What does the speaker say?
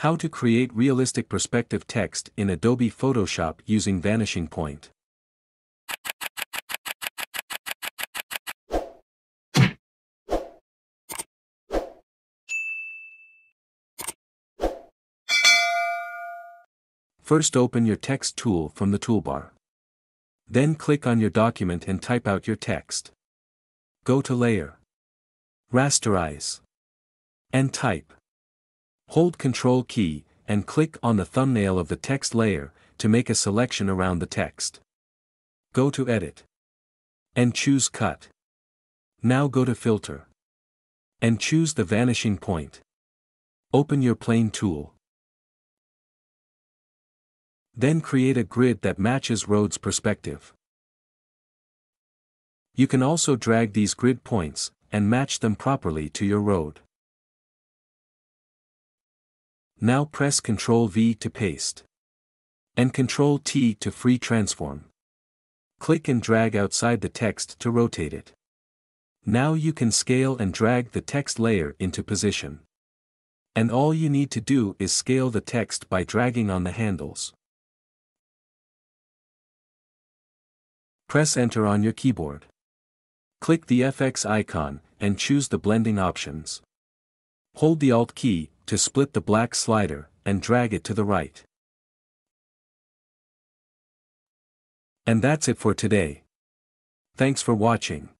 How to create realistic perspective text in Adobe Photoshop using Vanishing Point. First open your text tool from the toolbar. Then click on your document and type out your text. Go to Layer. Rasterize. And type. Hold Ctrl key, and click on the thumbnail of the text layer, to make a selection around the text. Go to Edit. And choose Cut. Now go to Filter. And choose the vanishing point. Open your plane tool. Then create a grid that matches road's perspective. You can also drag these grid points, and match them properly to your road. Now press Ctrl V to paste. And Ctrl T to free transform. Click and drag outside the text to rotate it. Now you can scale and drag the text layer into position. And all you need to do is scale the text by dragging on the handles. Press Enter on your keyboard. Click the FX icon, and choose the blending options. Hold the Alt key, to split the black slider, and drag it to the right. And that's it for today. Thanks for watching.